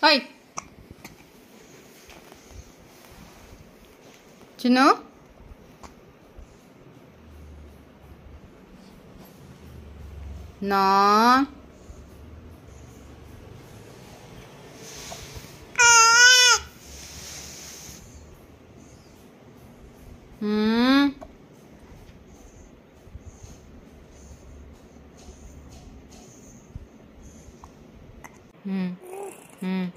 はい。ちのなあ。うん。うん。嗯。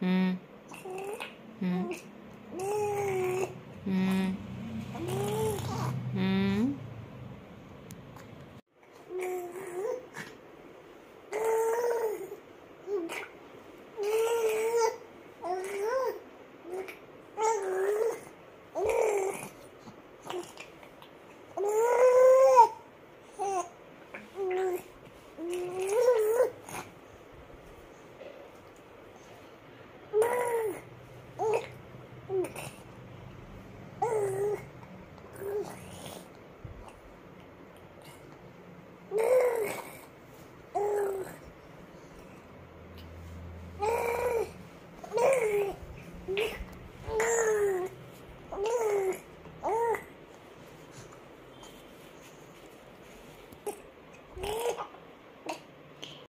嗯。